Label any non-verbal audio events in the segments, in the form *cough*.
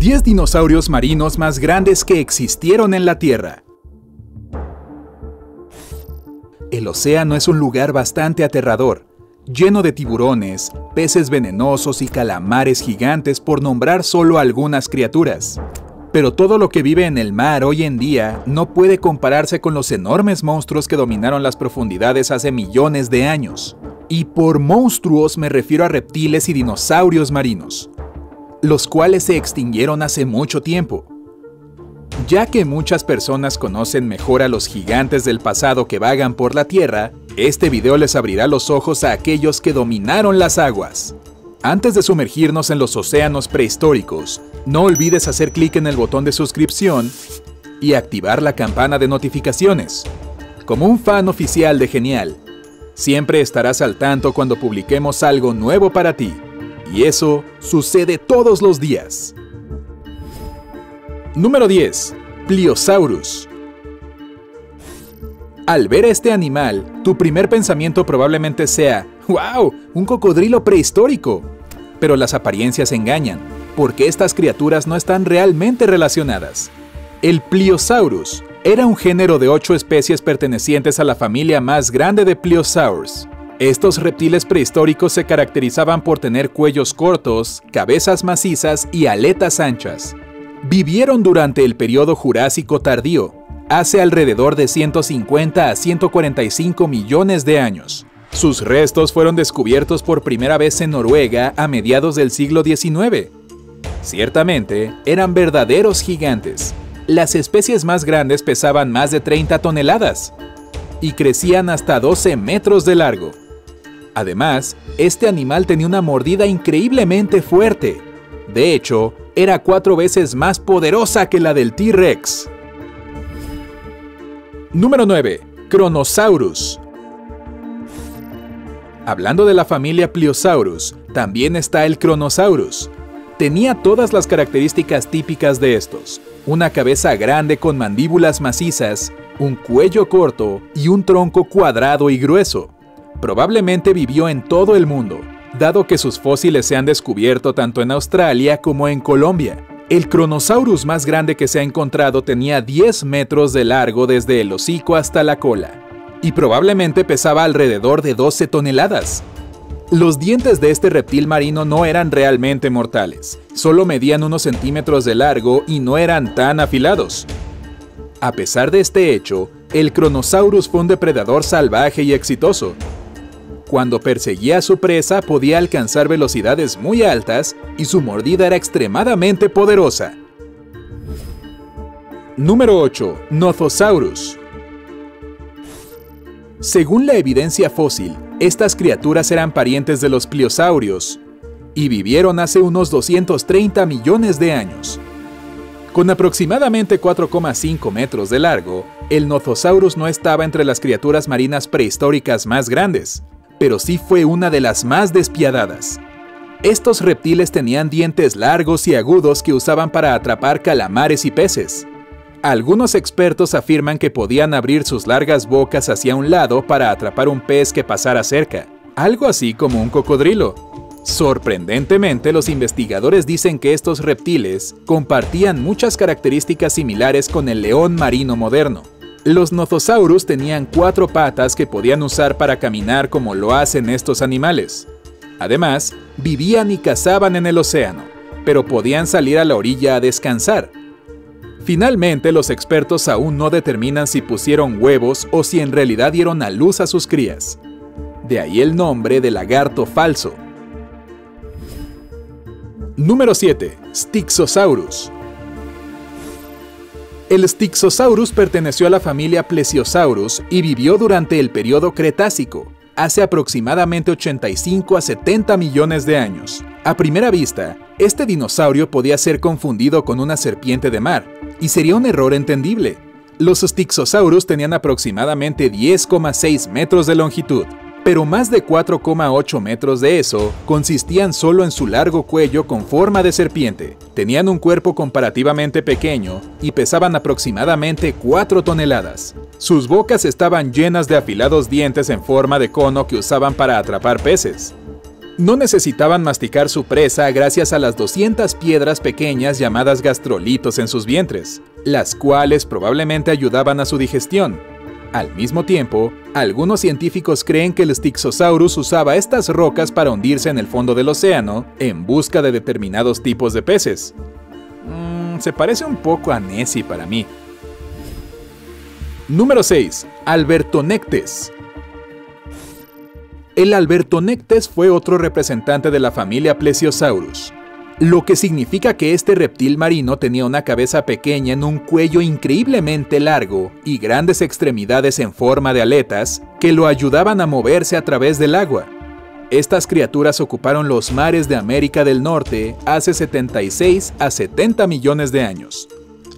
Los 10 dinosaurios marinos más grandes que existieron en la Tierra. El océano es un lugar bastante aterrador, lleno de tiburones, peces venenosos y calamares gigantes por nombrar solo algunas criaturas. Pero todo lo que vive en el mar hoy en día no puede compararse con los enormes monstruos que dominaron las profundidades hace millones de años. Y por monstruos me refiero a reptiles y dinosaurios marinos, los cuales se extinguieron hace mucho tiempo. Ya que muchas personas conocen mejor a los gigantes del pasado que vagan por la Tierra, este video les abrirá los ojos a aquellos que dominaron las aguas. Antes de sumergirnos en los océanos prehistóricos, no olvides hacer clic en el botón de suscripción y activar la campana de notificaciones. Como un fan oficial de Genial, siempre estarás al tanto cuando publiquemos algo nuevo para ti. Y eso sucede todos los días. Número 10. Pliosaurus. Al ver a este animal, tu primer pensamiento probablemente sea, ¡Wow! ¡Un cocodrilo prehistórico! Pero las apariencias engañan, porque estas criaturas no están realmente relacionadas. El Pliosaurus era un género de ocho especies pertenecientes a la familia más grande de Pliosaurus. Estos reptiles prehistóricos se caracterizaban por tener cuellos cortos, cabezas macizas y aletas anchas. Vivieron durante el periodo Jurásico tardío, hace alrededor de 150 a 145 millones de años. Sus restos fueron descubiertos por primera vez en Noruega a mediados del siglo XIX. Ciertamente, eran verdaderos gigantes. Las especies más grandes pesaban más de 30 toneladas y crecían hasta 12 metros de largo. Además, este animal tenía una mordida increíblemente fuerte. De hecho, era cuatro veces más poderosa que la del T-Rex. Número 9. Cronosaurus. Hablando de la familia Pliosaurus, también está el Cronosaurus. Tenía todas las características típicas de estos. Una cabeza grande con mandíbulas macizas, un cuello corto y un tronco cuadrado y grueso. Probablemente vivió en todo el mundo, dado que sus fósiles se han descubierto tanto en Australia como en Colombia. El Cronosaurus más grande que se ha encontrado tenía 10 metros de largo desde el hocico hasta la cola y probablemente pesaba alrededor de 12 toneladas. Los dientes de este reptil marino no eran realmente mortales, solo medían unos centímetros de largo y no eran tan afilados. A pesar de este hecho, el Cronosaurus fue un depredador salvaje y exitoso. Cuando perseguía a su presa podía alcanzar velocidades muy altas y su mordida era extremadamente poderosa. Número 8. Nothosaurus. Según la evidencia fósil, estas criaturas eran parientes de los pliosaurios y vivieron hace unos 230 millones de años. Con aproximadamente 4,5 metros de largo, el Nothosaurus no estaba entre las criaturas marinas prehistóricas más grandes, pero sí fue una de las más despiadadas. Estos reptiles tenían dientes largos y agudos que usaban para atrapar calamares y peces. Algunos expertos afirman que podían abrir sus largas bocas hacia un lado para atrapar un pez que pasara cerca, algo así como un cocodrilo. Sorprendentemente, los investigadores dicen que estos reptiles compartían muchas características similares con el león marino moderno. Los nothosaurus tenían cuatro patas que podían usar para caminar como lo hacen estos animales. Además, vivían y cazaban en el océano, pero podían salir a la orilla a descansar, Finalmente, los expertos aún no determinan si pusieron huevos o si en realidad dieron a luz a sus crías. De ahí el nombre de lagarto falso. Número 7. Styxosaurus. El Styxosaurus perteneció a la familia Plesiosaurus y vivió durante el periodo Cretácico, hace aproximadamente 85 a 70 millones de años. A primera vista, este dinosaurio podía ser confundido con una serpiente de mar, y sería un error entendible. Los Styxosaurus tenían aproximadamente 10,6 metros de longitud, pero más de 4,8 metros de eso consistían solo en su largo cuello con forma de serpiente. Tenían un cuerpo comparativamente pequeño y pesaban aproximadamente 4 toneladas. Sus bocas estaban llenas de afilados dientes en forma de cono que usaban para atrapar peces. No necesitaban masticar su presa gracias a las 200 piedras pequeñas llamadas gastrolitos en sus vientres, las cuales probablemente ayudaban a su digestión. Al mismo tiempo, algunos científicos creen que el Styxosaurus usaba estas rocas para hundirse en el fondo del océano en busca de determinados tipos de peces. Mm, se parece un poco a Nessie para mí. Número 6. Albertonectes. El Albertonectes fue otro representante de la familia Plesiosaurus, lo que significa que este reptil marino tenía una cabeza pequeña en un cuello increíblemente largo y grandes extremidades en forma de aletas que lo ayudaban a moverse a través del agua. Estas criaturas ocuparon los mares de América del Norte hace 76 a 70 millones de años.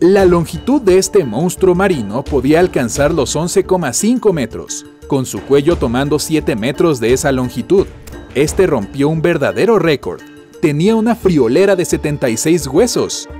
La longitud de este monstruo marino podía alcanzar los 11,5 metros, con su cuello tomando 7 metros de esa longitud. Este rompió un verdadero récord. Tenía una friolera de 76 huesos.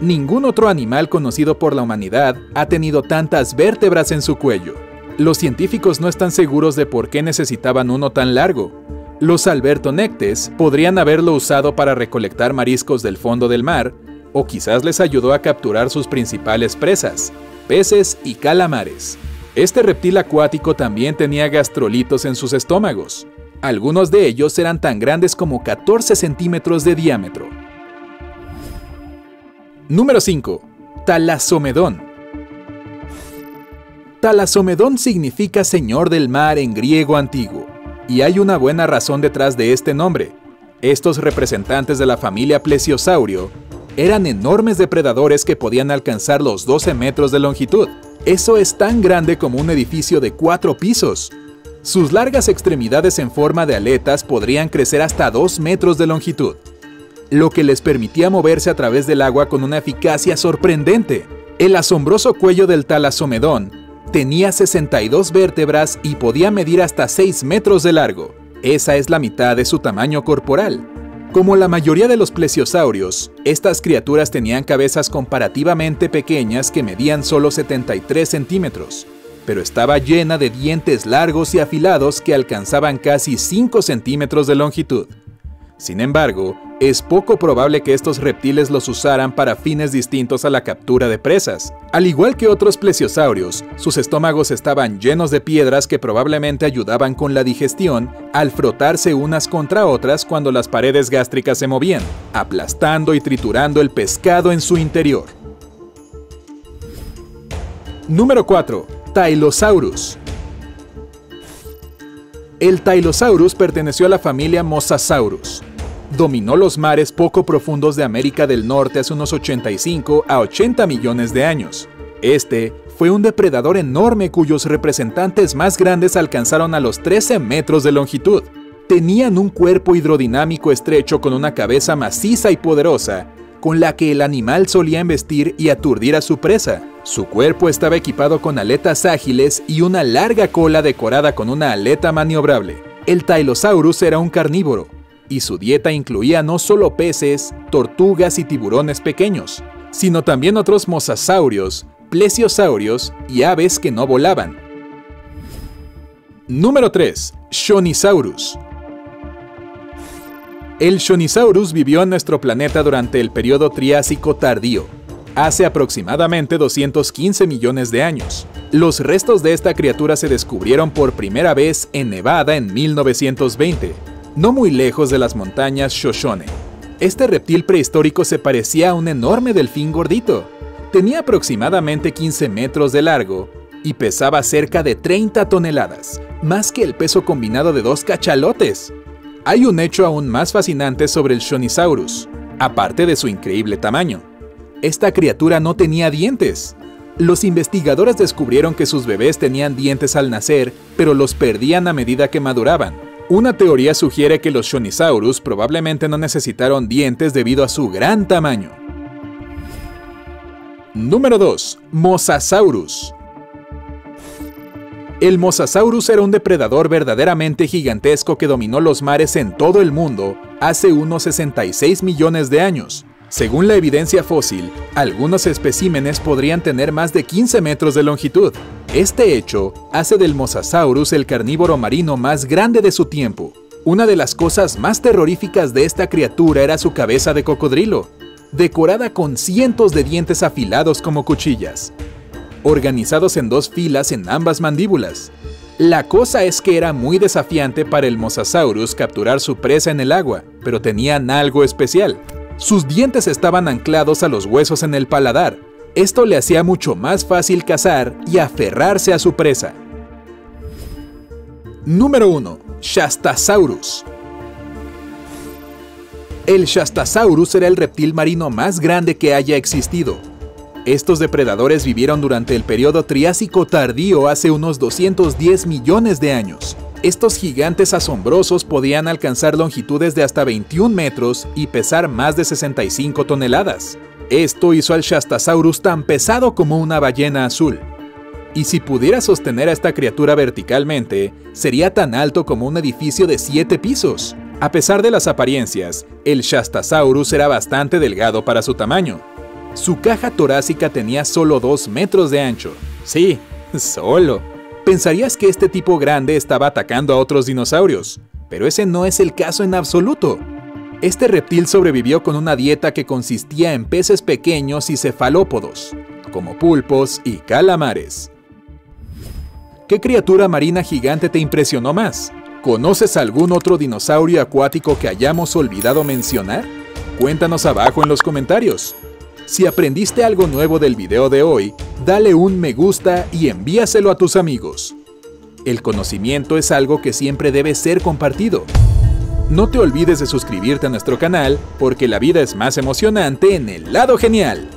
Ningún otro animal conocido por la humanidad ha tenido tantas vértebras en su cuello. Los científicos no están seguros de por qué necesitaban uno tan largo. Los albertonectes podrían haberlo usado para recolectar mariscos del fondo del mar, o quizás les ayudó a capturar sus principales presas, peces y calamares. Este reptil acuático también tenía gastrolitos en sus estómagos. Algunos de ellos eran tan grandes como 14 centímetros de diámetro. Número 5. Talasomedón. Talasomedón significa señor del mar en griego antiguo, y hay una buena razón detrás de este nombre. Estos representantes de la familia Plesiosaurio eran enormes depredadores que podían alcanzar los 12 metros de longitud. Eso es tan grande como un edificio de cuatro pisos. Sus largas extremidades en forma de aletas podrían crecer hasta 2 metros de longitud, lo que les permitía moverse a través del agua con una eficacia sorprendente. El asombroso cuello del talasomedón tenía 62 vértebras y podía medir hasta 6 metros de largo. Esa es la mitad de su tamaño corporal. Como la mayoría de los plesiosaurios, estas criaturas tenían cabezas comparativamente pequeñas que medían solo 73 centímetros, pero estaba llena de dientes largos y afilados que alcanzaban casi 5 centímetros de longitud. Sin embargo, es poco probable que estos reptiles los usaran para fines distintos a la captura de presas. Al igual que otros plesiosaurios, sus estómagos estaban llenos de piedras que probablemente ayudaban con la digestión al frotarse unas contra otras cuando las paredes gástricas se movían, aplastando y triturando el pescado en su interior. Número 4. Tylosaurus. El Tylosaurus perteneció a la familia Mosasaurus. Dominó los mares poco profundos de América del Norte hace unos 85 a 80 millones de años. Este fue un depredador enorme cuyos representantes más grandes alcanzaron a los 13 metros de longitud. Tenían un cuerpo hidrodinámico estrecho con una cabeza maciza y poderosa, con la que el animal solía embestir y aturdir a su presa. Su cuerpo estaba equipado con aletas ágiles y una larga cola decorada con una aleta maniobrable. El Tylosaurus era un carnívoro, y su dieta incluía no solo peces, tortugas y tiburones pequeños, sino también otros mosasaurios, plesiosaurios y aves que no volaban. Número 3. Shonisaurus. El Shonisaurus vivió en nuestro planeta durante el periodo Triásico tardío, hace aproximadamente 215 millones de años. Los restos de esta criatura se descubrieron por primera vez en Nevada en 1920, no muy lejos de las montañas Shoshone. Este reptil prehistórico se parecía a un enorme delfín gordito. Tenía aproximadamente 15 metros de largo y pesaba cerca de 30 toneladas, más que el peso combinado de dos cachalotes. Hay un hecho aún más fascinante sobre el Shonisaurus, aparte de su increíble tamaño esta criatura no tenía dientes. Los investigadores descubrieron que sus bebés tenían dientes al nacer, pero los perdían a medida que maduraban. Una teoría sugiere que los Shonisaurus probablemente no necesitaron dientes debido a su gran tamaño. Número 2. Mosasaurus. El Mosasaurus era un depredador verdaderamente gigantesco que dominó los mares en todo el mundo hace unos 66 millones de años. Según la evidencia fósil, algunos especímenes podrían tener más de 15 metros de longitud. Este hecho hace del Mosasaurus el carnívoro marino más grande de su tiempo. Una de las cosas más terroríficas de esta criatura era su cabeza de cocodrilo, decorada con cientos de dientes afilados como cuchillas, organizados en dos filas en ambas mandíbulas. La cosa es que era muy desafiante para el Mosasaurus capturar su presa en el agua, pero tenían algo especial. Sus dientes estaban anclados a los huesos en el paladar. Esto le hacía mucho más fácil cazar y aferrarse a su presa. Número 1. Shastasaurus. El Shastasaurus era el reptil marino más grande que haya existido. Estos depredadores vivieron durante el periodo Triásico tardío hace unos 210 millones de años. Estos gigantes asombrosos podían alcanzar longitudes de hasta 21 metros y pesar más de 65 toneladas. Esto hizo al Shastasaurus tan pesado como una ballena azul. Y si pudiera sostener a esta criatura verticalmente, sería tan alto como un edificio de 7 pisos. A pesar de las apariencias, el Shastasaurus era bastante delgado para su tamaño. Su caja torácica tenía solo 2 metros de ancho. Sí, *laughs* solo. Pensarías que este tipo grande estaba atacando a otros dinosaurios, pero ese no es el caso en absoluto. Este reptil sobrevivió con una dieta que consistía en peces pequeños y cefalópodos, como pulpos y calamares. ¿Qué criatura marina gigante te impresionó más? ¿Conoces algún otro dinosaurio acuático que hayamos olvidado mencionar? Cuéntanos abajo en los comentarios. Si aprendiste algo nuevo del video de hoy, dale un me gusta y envíaselo a tus amigos. El conocimiento es algo que siempre debe ser compartido. No te olvides de suscribirte a nuestro canal porque la vida es más emocionante en el lado genial.